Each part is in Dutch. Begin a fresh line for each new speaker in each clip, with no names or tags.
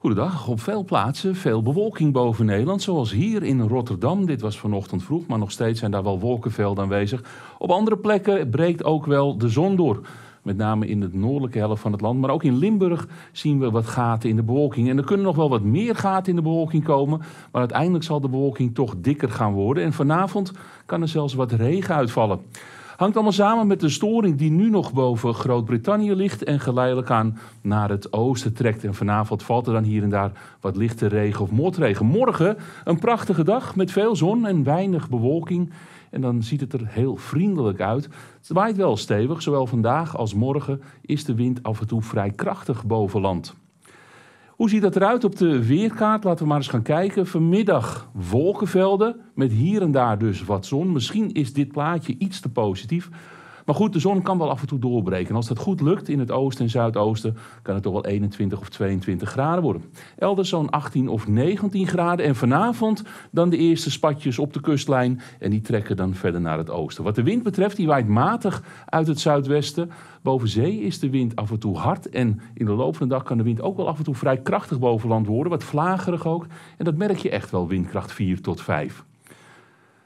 Goedendag. Op veel plaatsen veel bewolking boven Nederland, zoals hier in Rotterdam. Dit was vanochtend vroeg, maar nog steeds zijn daar wel wolkenvelden aanwezig. Op andere plekken breekt ook wel de zon door. Met name in het noordelijke helft van het land. Maar ook in Limburg zien we wat gaten in de bewolking. En er kunnen nog wel wat meer gaten in de bewolking komen. Maar uiteindelijk zal de bewolking toch dikker gaan worden. En vanavond kan er zelfs wat regen uitvallen. Hangt allemaal samen met de storing die nu nog boven Groot-Brittannië ligt en geleidelijk aan naar het oosten trekt. En vanavond valt er dan hier en daar wat lichte regen of motregen. Morgen een prachtige dag met veel zon en weinig bewolking. En dan ziet het er heel vriendelijk uit. Het waait wel stevig, zowel vandaag als morgen is de wind af en toe vrij krachtig boven land. Hoe ziet dat eruit op de weerkaart? Laten we maar eens gaan kijken. Vanmiddag wolkenvelden met hier en daar dus wat zon. Misschien is dit plaatje iets te positief. Maar goed, de zon kan wel af en toe doorbreken. als dat goed lukt in het oosten en zuidoosten, kan het toch wel 21 of 22 graden worden. Elders zo'n 18 of 19 graden. En vanavond dan de eerste spatjes op de kustlijn. En die trekken dan verder naar het oosten. Wat de wind betreft, die waait matig uit het zuidwesten. Boven zee is de wind af en toe hard. En in de loop van de dag kan de wind ook wel af en toe vrij krachtig boven land worden. Wat vlagerig ook. En dat merk je echt wel, windkracht 4 tot 5.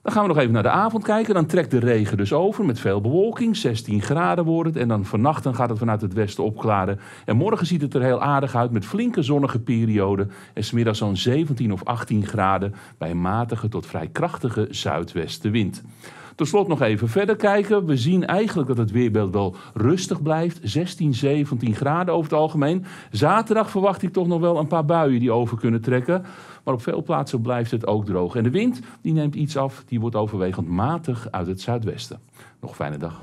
Dan gaan we nog even naar de avond kijken. Dan trekt de regen dus over met veel bewolking. 16 graden wordt het. En dan vannacht dan gaat het vanuit het westen opklaren. En morgen ziet het er heel aardig uit met flinke zonnige perioden. En smiddag zo'n 17 of 18 graden bij een matige tot vrij krachtige zuidwestenwind. Tot slot nog even verder kijken. We zien eigenlijk dat het weerbeeld wel rustig blijft. 16, 17 graden over het algemeen. Zaterdag verwacht ik toch nog wel een paar buien die over kunnen trekken. Maar op veel plaatsen blijft het ook droog. En de wind die neemt iets af. Die wordt overwegend matig uit het zuidwesten. Nog fijne dag.